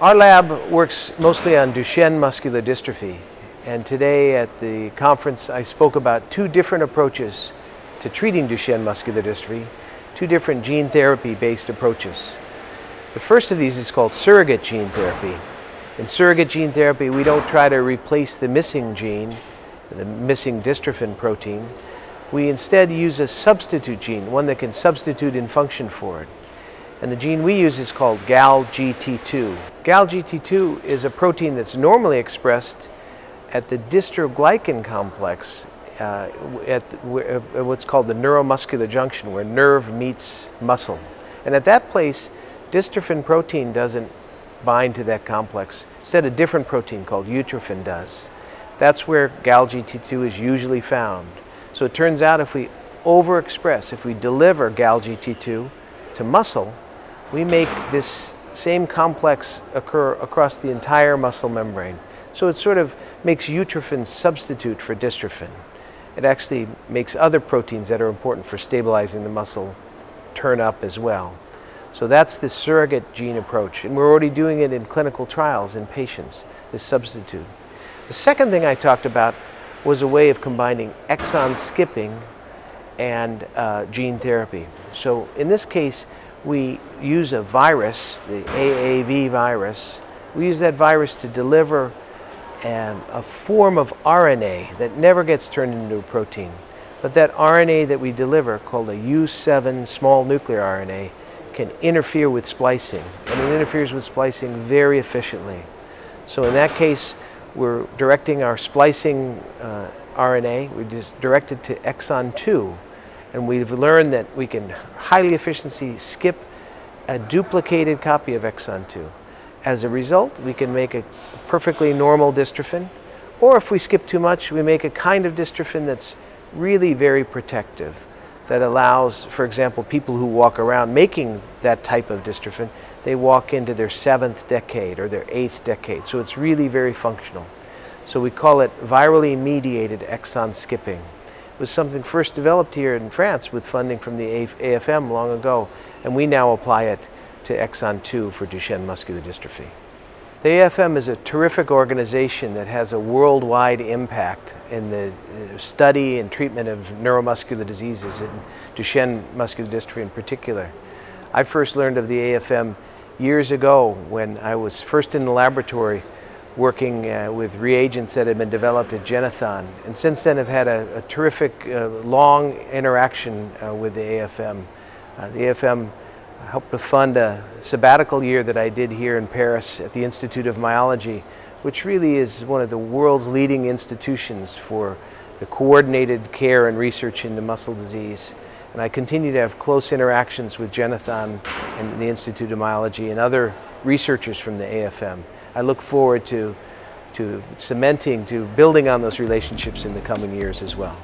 Our lab works mostly on Duchenne muscular dystrophy. And today at the conference, I spoke about two different approaches to treating Duchenne muscular dystrophy, two different gene therapy based approaches. The first of these is called surrogate gene therapy. In surrogate gene therapy, we don't try to replace the missing gene, the missing dystrophin protein. We instead use a substitute gene, one that can substitute in function for it. And the gene we use is called GALGT2. GALGT2 is a protein that's normally expressed at the dystroglycan complex uh, at uh, what's called the neuromuscular junction, where nerve meets muscle. And at that place, dystrophin protein doesn't bind to that complex. Instead, a different protein called utrophin does. That's where GALGT2 is usually found. So it turns out if we overexpress, if we deliver GALGT2 to muscle, we make this same complex occur across the entire muscle membrane. So it sort of makes utrophin substitute for dystrophin. It actually makes other proteins that are important for stabilizing the muscle turn up as well. So that's the surrogate gene approach, and we're already doing it in clinical trials in patients, this substitute. The second thing I talked about was a way of combining exon skipping and uh, gene therapy. So in this case, we use a virus, the AAV virus. We use that virus to deliver um, a form of RNA that never gets turned into a protein. But that RNA that we deliver, called a U7 small nuclear RNA, can interfere with splicing. And it interferes with splicing very efficiently. So in that case, we're directing our splicing uh, RNA, we just direct it to exon 2, and we've learned that we can highly efficiently skip a duplicated copy of exon 2. As a result, we can make a perfectly normal dystrophin, or if we skip too much, we make a kind of dystrophin that's really very protective, that allows, for example, people who walk around making that type of dystrophin, they walk into their seventh decade or their eighth decade. So it's really very functional. So we call it virally mediated exon skipping was something first developed here in France with funding from the AFM long ago, and we now apply it to Exon 2 for Duchenne muscular dystrophy. The AFM is a terrific organization that has a worldwide impact in the uh, study and treatment of neuromuscular diseases, and Duchenne muscular dystrophy in particular. I first learned of the AFM years ago when I was first in the laboratory working uh, with reagents that had been developed at Genethon. And since then have had a, a terrific, uh, long interaction uh, with the AFM. Uh, the AFM helped to fund a sabbatical year that I did here in Paris at the Institute of Myology, which really is one of the world's leading institutions for the coordinated care and research into muscle disease. And I continue to have close interactions with Genethon and the Institute of Myology and other researchers from the AFM. I look forward to, to cementing, to building on those relationships in the coming years as well.